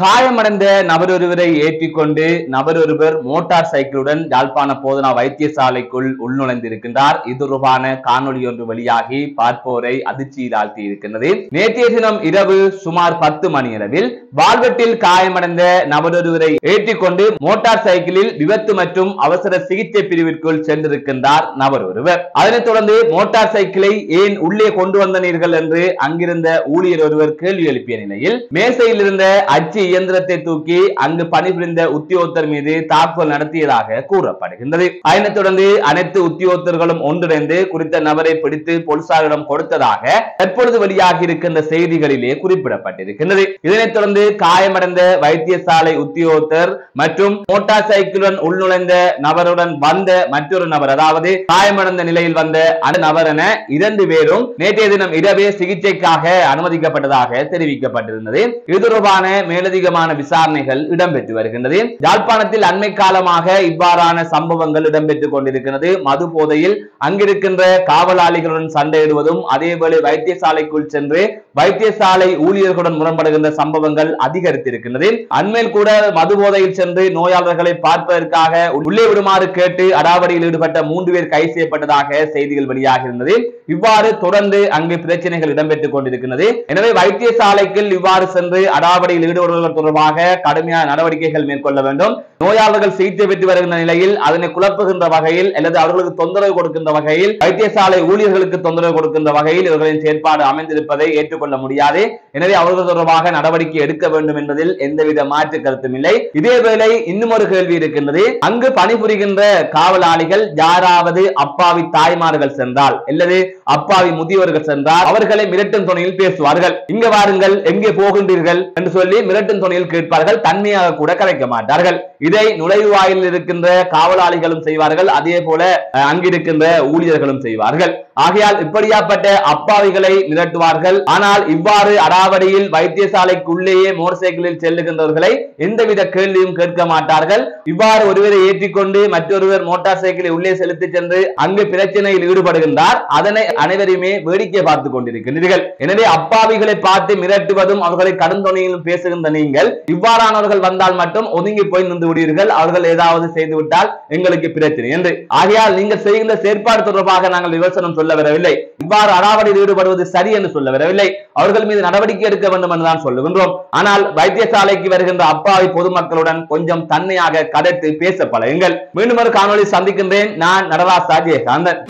காயமடைந்த நபரொருவரை ஏற்றிக்கொண்டு நபரொருவர் மோட்டார் சைக்கிளுடன் யாழ்ப்பாண போதனா வைத்தியசாலைக்குள் உள்நுழைந்திருக்கின்றார். இது தொடர்பான ஒன்று வெளியாகி பார்ப்போரை அதிர்ச்சியில் ஆழ்த்தி இருக்கின்றது. நேற்றைய தினம் இரவு சுமார் பத்து மணியளவில் வால்வெட்டில் காயமடைந்த நபரொருவரை ஏற்றிக்கொண்டு மோட்டார் சைக்கிளில் விபத்து மற்றும் அவசர சிகிச்சை பிரிவிற்குள் சென்றிருக்கின்றார் நபர் ஒருவர் அதனைத் தொடர்ந்து மோட்டார் சைக்கிளை ஏன் உள்ளே கொண்டு வந்தனீர்கள் என்று அங்கிருந்த ஊழியர் ஒருவர் கேள்வி எழுப்பிய நிலையில் மேசையில் இருந்த அச்சி இயந்திரத்தை தூக்கி அங்கு பணிபுரிந்த உத்தியோகத்தர் மீது தாக்குதல் நடத்தியதாக கூறப்படுகின்றது. அதனைத் தொடர்ந்து அனைத்து உத்தியோகத்தர்களும் ஒன்றிணைந்து குறித்த நபரை பிடித்து போலீசாரிடம் கொடுத்ததாக தற்பொழுது வெளியாகி இருக்கின்ற செய்திகளிலே குறிப்பிடப்பட்டிருக்கின்றது. இதனைத் தொடர்ந்து காயமடைந்த வைத்தியசாலை உத்தியோகத்தர் மற்றும் மோட்டார் சைக்கிளுடன் உள்நுழைந்த நபருடன் வந்த மற்றொரு நபர் அதாவது காயமடைந்த நிலையில் வந்த அந்த நபர் என இரண்டு பேரும் நேற்றைய தினம் இரவே சிகிச்சைக்காக அனுமதிக்கப்பட்டதாக தெரிவிக்கப்பட்டிருந்தது. இது தொடர்பான மேலதிக மேலதிகமான விசாரணைகள் இடம்பெற்று வருகின்றது. யாழ்ப்பாணத்தில் அண்மை காலமாக இவ்வாறான சம்பவங்கள் இடம்பெற்றுக் கொண்டிருக்கிறது மது போதையில் அங்கிருக்கின்ற காவலாளிகளுடன் சண்டையிடுவதும் அதேவேளை வைத்தியசாலைக்குள் சென்று வைத்தியசாலை ஊழியர்களுடன் முரண்படுகின்ற சம்பவங்கள் அதிகரித்திருக்கின்றது. அண்மையில் கூட மது போதையில் சென்று நோயாளர்களை பார்ப்பதற்காக உள்ளே விடுமாறு கேட்டு அடாவடியில் ஈடுபட்ட மூன்று பேர் கைது செய்யப்பட்டதாக செய்திகள் வெளியாக இருந்தது இவ்வாறு தொடர்ந்து அங்கு பிரச்சனைகள் இடம்பெற்றுக் கொண்டிருக்கிறது எனவே வைத்தியசாலைக்கு இவ்வாறு சென்று அடாவடியில் ஈடுபடுவர்கள் தொடர்பாக கடுமையான நடவடிக்கைகள் மேற்கொள்ள வேண்டும். நோயாளர்கள் சிகிச்சை பெற்று வருகின்ற நிலையில் அதனை குழப்புகின்ற வகையில் அல்லது அவர்களுக்கு தொந்தரவு கொடுக்கின்ற வகையில் வைத்தியசாலை ஊழியர்களுக்கு தொந்தரவு கொடுக்கின்ற வகையில் இவர்களின் செயற்பாடு அமைந்திருப்பதை ஏற்றுக்கொள்ள முடியாது. எனவே அவர்கள் தொடர்பாக நடவடிக்கை எடுக்க வேண்டும் என்பதில் எந்தவித மாற்று கருத்தும் இல்லை. இதேவேளை இன்னும் ஒரு கேள்வி இருக்கின்றது. அங்கு பணிபுரிகின்ற காவலாளிகள் யாராவது அப்பாவி தாய்மார்கள் சென்றால் அல்லது அப்பாவி முதியவர்கள் சென்றால் அவர்களை மிரட்டும் துணையில் பேசுவார்கள். இங்க வாருங்கள் எங்கே போகின்றீர்கள் என்று சொல்லி மிரட்டும் துணையில் கேட்பார்கள் தன்மையாக கூட கரைக்க மாட்டார்கள். இதை நுழைவாயில் இருக்கின்ற காவலாளிகளும் செய்வார்கள் அதே போல அங்கிருக்கின்ற ஊழியர்களும் செய்வார்கள். ஆகையால் இப்படியாப்பட்ட அப்பாவிகளை மிரட்டுவார்கள். ஆனால் இவ்வாறு அடாவடியில் வைத்தியசாலைக்குள்ளேயே மோட்டார் சைக்கிளில் செல்லுகின்றவர்களை எந்தவித கேள்வியும் கேட்க மாட்டார்கள். இவ்வாறு ஒருவரை ஏற்றிக்கொண்டு மற்றொருவர் மோட்டார் சைக்கிளை உள்ளே செலுத்தி சென்று அங்கு பிரச்சனையில் ஈடுபடுகின்றார். அதனை அனைவருமே வேடிக்கை பார்த்துக் கொண்டிருக்கின்றீர்கள். எனவே அப்பாவிகளை பார்த்து மிரட்டுவதும் அவர்களை கடுந்தொனையிலும் பேசுகின்ற நீங்கள் இவ்வாறானவர்கள் வந்தால் மட்டும் ஒதுங்கி போய் நின்று விடுவீர்கள். அவர்கள் ஏதாவது செய்துவிட்டால் எங்களுக்கு பிரச்சனை என்று. ஆகையால் நீங்கள் செய்கின்ற செயற்பாடு தொடர்பாக நாங்கள் விமர்சனம் சொல்ல வரவில்லை. இவ்வாறு அடாவடியில் ஈடுபடுவது சரி என்று சொல்ல வரவில்லை. அவர்கள் மீது நடவடிக்கை எடுக்க வேண்டும் என்றுதான் சொல்லுகின்றோம். ஆனால் வைத்தியசாலைக்கு வருகின்ற அப்பாவி பொதுமக்களுடன் கொஞ்சம் தன்மையாக கதைத்து பேச பழகுங்கள். மீண்டும் ஒரு காணொலி சந்திக்கின்றேன். நான் நடராஜ் ஜெயகாந்தன்